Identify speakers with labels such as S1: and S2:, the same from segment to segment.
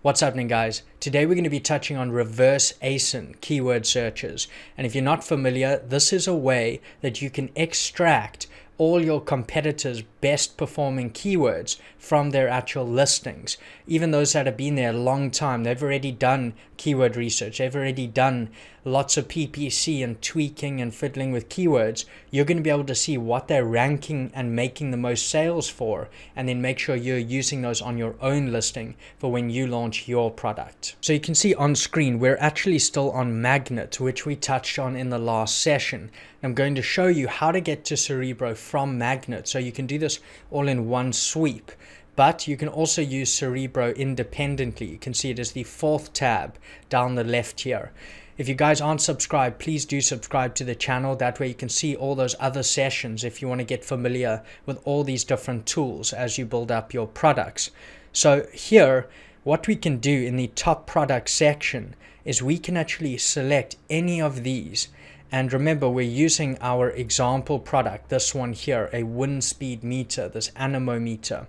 S1: What's happening guys? Today we're going to be touching on reverse ASIN keyword searches. And if you're not familiar, this is a way that you can extract all your competitors' best performing keywords from their actual listings. Even those that have been there a long time, they've already done keyword research, they've already done lots of PPC and tweaking and fiddling with keywords. You're going to be able to see what they're ranking and making the most sales for, and then make sure you're using those on your own listing for when you launch your product. So you can see on screen, we're actually still on Magnet, which we touched on in the last session. I'm going to show you how to get to Cerebro from Magnet. So you can do this all in one sweep. But you can also use Cerebro independently. You can see it as the fourth tab down the left here. If you guys aren't subscribed, please do subscribe to the channel. That way you can see all those other sessions if you want to get familiar with all these different tools as you build up your products. So here, what we can do in the top product section is we can actually select any of these and remember, we're using our example product, this one here, a wind speed meter, this anemometer.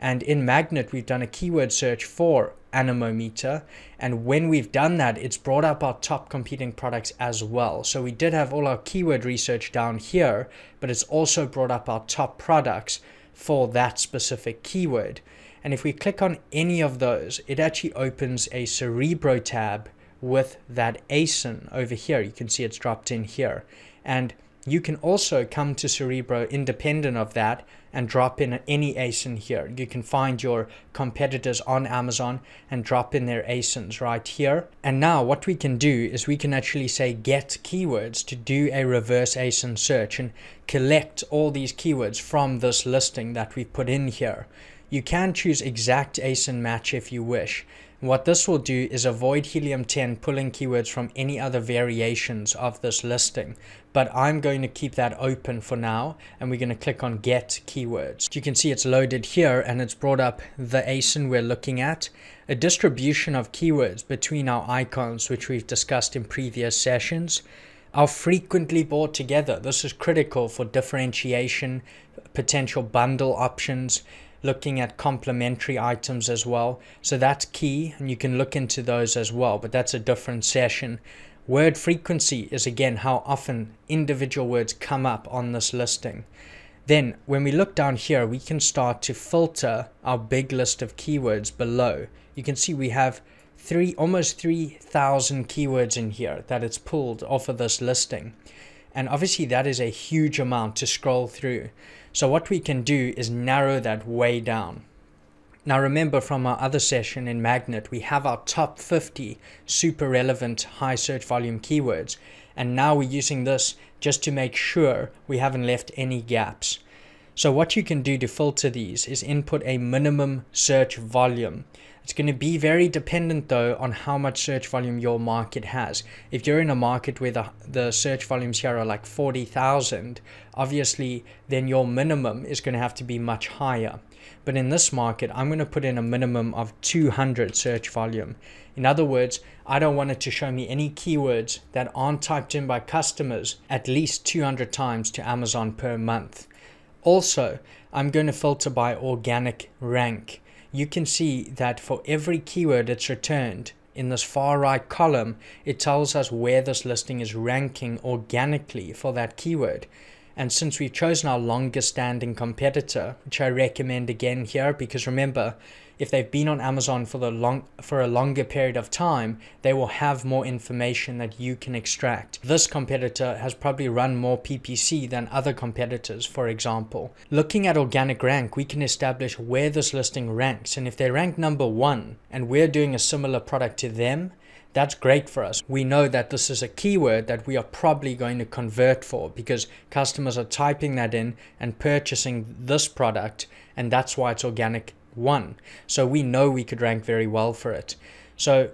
S1: And in Magnet, we've done a keyword search for anemometer. And when we've done that, it's brought up our top competing products as well. So we did have all our keyword research down here, but it's also brought up our top products for that specific keyword. And if we click on any of those, it actually opens a Cerebro tab with that ASIN over here. You can see it's dropped in here. And you can also come to Cerebro independent of that and drop in any ASIN here. You can find your competitors on Amazon and drop in their ASINs right here. And now what we can do is we can actually say get keywords to do a reverse ASIN search and collect all these keywords from this listing that we've put in here. You can choose exact ASIN match if you wish. What this will do is avoid Helium 10 pulling keywords from any other variations of this listing. But I'm going to keep that open for now and we're going to click on get keywords. You can see it's loaded here and it's brought up the ASIN we're looking at. A distribution of keywords between our icons which we've discussed in previous sessions are frequently brought together. This is critical for differentiation, potential bundle options, looking at complementary items as well. So that's key, and you can look into those as well, but that's a different session. Word frequency is again how often individual words come up on this listing. Then, when we look down here, we can start to filter our big list of keywords below. You can see we have three, almost 3,000 keywords in here that it's pulled off of this listing. And obviously that is a huge amount to scroll through. So what we can do is narrow that way down. Now remember from our other session in Magnet, we have our top 50 super relevant high search volume keywords. And now we're using this just to make sure we haven't left any gaps. So what you can do to filter these is input a minimum search volume. It's going to be very dependent though on how much search volume your market has. If you're in a market where the, the search volumes here are like 40,000, obviously then your minimum is going to have to be much higher. But in this market, I'm going to put in a minimum of 200 search volume. In other words, I don't want it to show me any keywords that aren't typed in by customers at least 200 times to Amazon per month. Also, I'm going to filter by organic rank you can see that for every keyword that's returned in this far right column, it tells us where this listing is ranking organically for that keyword. And since we've chosen our longest standing competitor, which I recommend again here, because remember, if they've been on Amazon for the long for a longer period of time, they will have more information that you can extract. This competitor has probably run more PPC than other competitors, for example. Looking at organic rank, we can establish where this listing ranks, and if they rank number one and we're doing a similar product to them, that's great for us. We know that this is a keyword that we are probably going to convert for because customers are typing that in and purchasing this product, and that's why it's organic one. So we know we could rank very well for it. So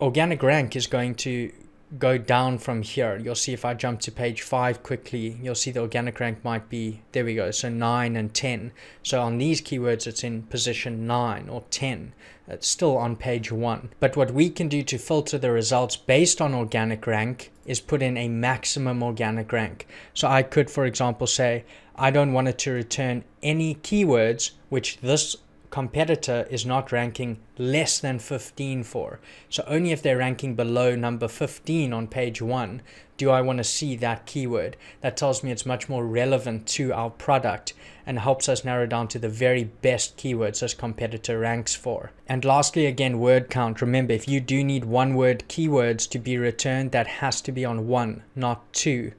S1: organic rank is going to go down from here. You'll see if I jump to page 5 quickly, you'll see the organic rank might be, there we go, so 9 and 10. So on these keywords, it's in position 9 or 10. It's still on page 1. But what we can do to filter the results based on organic rank is put in a maximum organic rank. So I could, for example, say, I don't want it to return any keywords which this competitor is not ranking less than 15 for. So only if they're ranking below number 15 on page 1 do I want to see that keyword. That tells me it's much more relevant to our product and helps us narrow down to the very best keywords this competitor ranks for. And lastly, again, word count. Remember, if you do need one word keywords to be returned, that has to be on one, not two.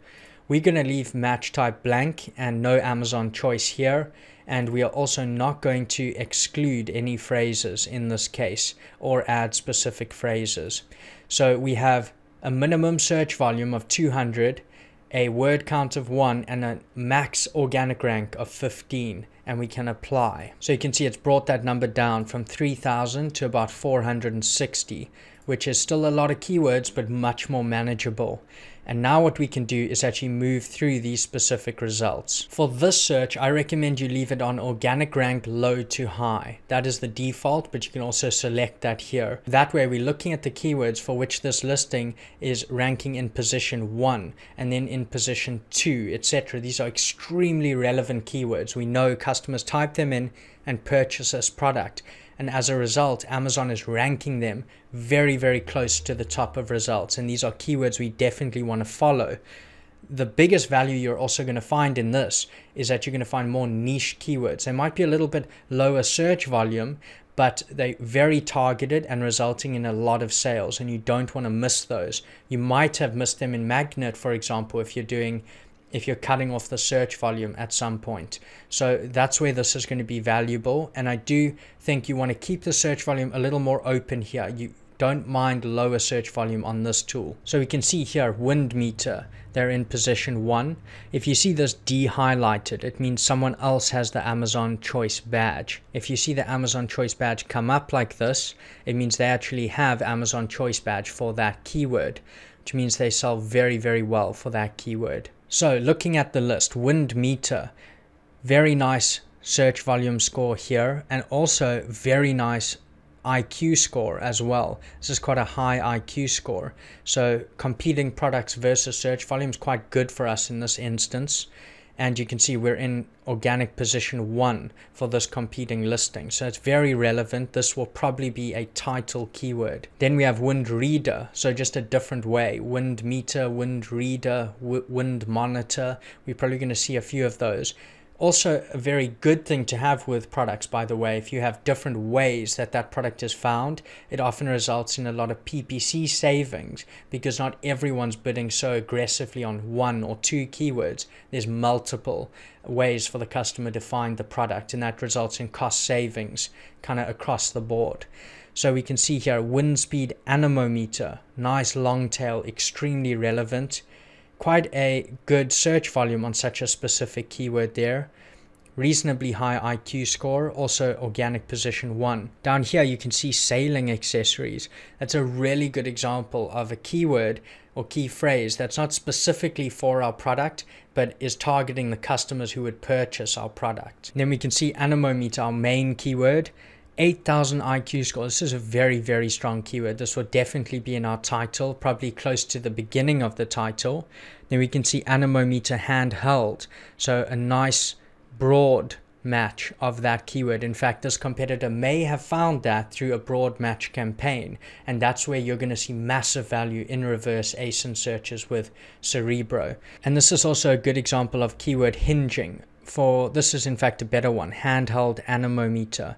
S1: We're going to leave match type blank and no Amazon choice here and we are also not going to exclude any phrases in this case or add specific phrases. So we have a minimum search volume of 200, a word count of 1, and a max organic rank of 15, and we can apply. So you can see it's brought that number down from 3000 to about 460, which is still a lot of keywords, but much more manageable. And now what we can do is actually move through these specific results. For this search, I recommend you leave it on organic rank low to high. That is the default, but you can also select that here. That way we're looking at the keywords for which this listing is ranking in position one and then in position two, etc. These are extremely relevant keywords. We know customers type them in and purchase this product and as a result amazon is ranking them very very close to the top of results. And these are keywords we definitely want to follow. The biggest value you're also going to find in this is that you're going to find more niche keywords. They might be a little bit lower search volume but they're very targeted and resulting in a lot of sales and you don't want to miss those. You might have missed them in magnet for example if you're doing if you're cutting off the search volume at some point. So that's where this is going to be valuable. And I do think you want to keep the search volume a little more open here. You don't mind lower search volume on this tool. So we can see here wind meter, they're in position one. If you see this D highlighted, it means someone else has the Amazon choice badge. If you see the Amazon choice badge come up like this, it means they actually have Amazon choice badge for that keyword, which means they sell very, very well for that keyword. So looking at the list, wind meter, very nice search volume score here and also very nice IQ score as well. This is quite a high IQ score. So competing products versus search volume is quite good for us in this instance and you can see we're in organic position one for this competing listing. So it's very relevant. This will probably be a title keyword. Then we have wind reader. So just a different way, wind meter, wind reader, wind monitor. We're probably going to see a few of those also a very good thing to have with products by the way. If you have different ways that that product is found it often results in a lot of ppc savings because not everyone's bidding so aggressively on one or two keywords. There's multiple ways for the customer to find the product and that results in cost savings kind of across the board. So we can see here wind speed anemometer nice long tail extremely relevant quite a good search volume on such a specific keyword there reasonably high IQ score, also organic position one. Down here, you can see sailing accessories. That's a really good example of a keyword or key phrase that's not specifically for our product, but is targeting the customers who would purchase our product. then we can see anemometer, our main keyword. 8000 IQ score. This is a very, very strong keyword. This will definitely be in our title, probably close to the beginning of the title. Then we can see anemometer handheld. So a nice broad match of that keyword. In fact, this competitor may have found that through a broad match campaign, and that's where you're going to see massive value in reverse ASIN searches with Cerebro. And this is also a good example of keyword hinging. For this is in fact a better one, handheld anemometer.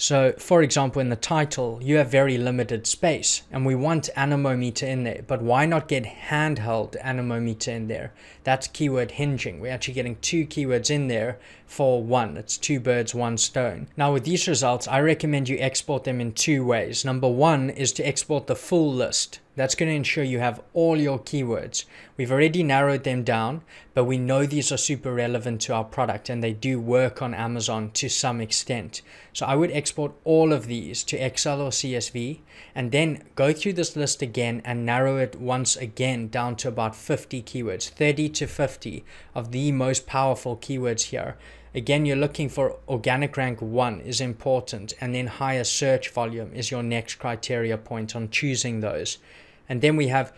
S1: So, for example, in the title, you have very limited space and we want anemometer in there, but why not get handheld anemometer in there? That's keyword hinging. We're actually getting two keywords in there for one. It's two birds, one stone. Now, with these results, I recommend you export them in two ways. Number one is to export the full list. That's going to ensure you have all your keywords. We've already narrowed them down, but we know these are super relevant to our product and they do work on Amazon to some extent. So I would export all of these to Excel or CSV and then go through this list again and narrow it once again down to about 50 keywords, 30 to 50 of the most powerful keywords here. Again, you're looking for organic rank one is important, and then higher search volume is your next criteria point on choosing those. And then we have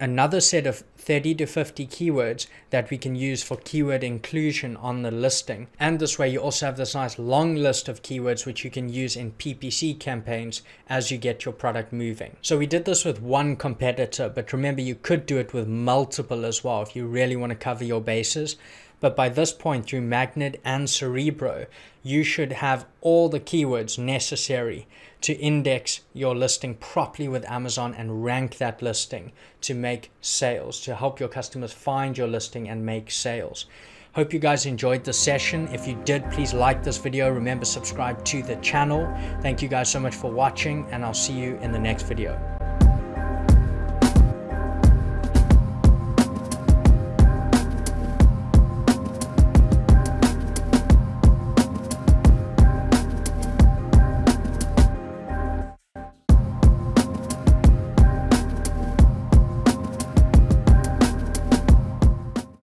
S1: another set of 30 to 50 keywords that we can use for keyword inclusion on the listing. And this way, you also have this nice long list of keywords which you can use in PPC campaigns as you get your product moving. So we did this with one competitor, but remember, you could do it with multiple as well if you really want to cover your bases. But by this point, through Magnet and Cerebro, you should have all the keywords necessary to index your listing properly with Amazon and rank that listing to make sales, to help your customers find your listing and make sales. Hope you guys enjoyed the session. If you did, please like this video. Remember, subscribe to the channel. Thank you guys so much for watching, and I'll see you in the next video.